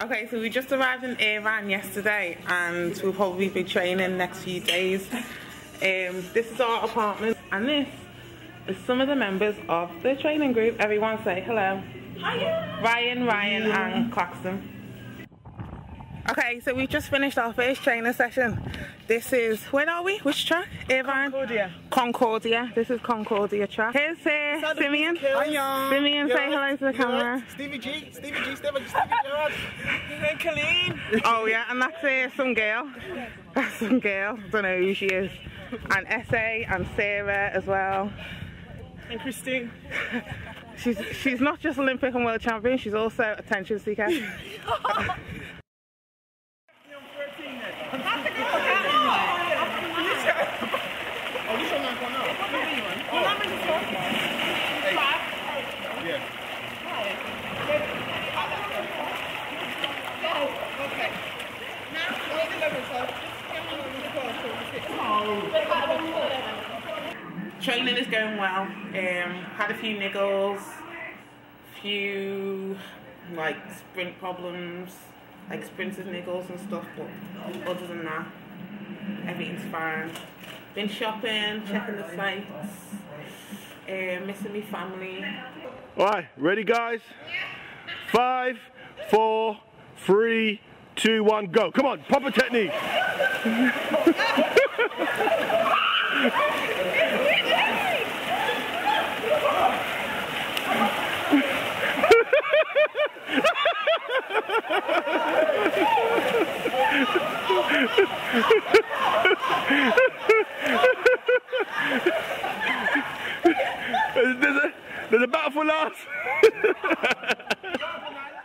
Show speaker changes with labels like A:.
A: Okay, so we just arrived in Irvine yesterday and we'll probably be training next few days. Um, this is our apartment and this is some of the members of the training group. Everyone say hello.
B: Hiya.
A: Ryan, Ryan and Claxton. Okay, so we've just finished our first training session. This is, where are we? Which track? Irvine?
B: Concordia.
A: Concordia. This is Concordia track. Here's uh, Simeon.
B: Hiya.
A: Simeon, say hello to the camera.
C: Stevie G, Stevie G, Stevie G, Stevie Gerrard.
B: Hey, Colleen.
A: Oh yeah, and that's uh, some girl. That's some girl. Don't know who she is. And Essay and Sarah as well.
B: And Christine.
A: She's she's not just Olympic and world champion. She's also attention seeker. Training is going well. Um, had a few niggles, few like sprint problems, like sprinters niggles and stuff. But other than that, everything's fine. Been shopping, checking the sites, uh, missing my family.
C: Alright, ready guys? Five, four, three, two, one, go. Come on, proper technique. there's, a, there's a battle for last.